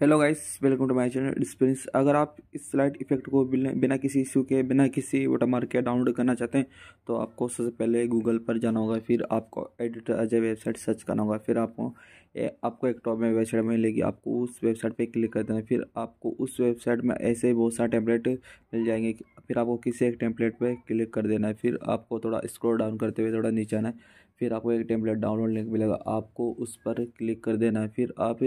hello guys welcome to my channel dispense अगर आप इस स्लाइड इफ़ेक्ट को बिना किसी इशू के बिना किसी वाटरमार्क के डाउनलोड करना चाहते हैं तो आपको सबसे पहले गूगल पर जाना होगा फिर आपको एडिटर अजय वेबसाइट सर्च करना होगा फिर आपको ए, आपको एक टॉप में वेबसाइट मिलेगी आपको उस वेबसाइट पर क्लिक कर देना फिर आपको उस वेबसाइट में ऐसे बहुत सारे टेम्पलेट मिल जाएँगे फिर आपको किसी एक टेम्पलेट पर क्लिक कर देना है फिर आपको थोड़ा स्क्रोल डाउन करते हुए थोड़ा नीचे आना है फिर आपको एक टेम्पलेट डाउनलोड लिंक मिलेगा आपको उस पर क्लिक कर देना है फिर आप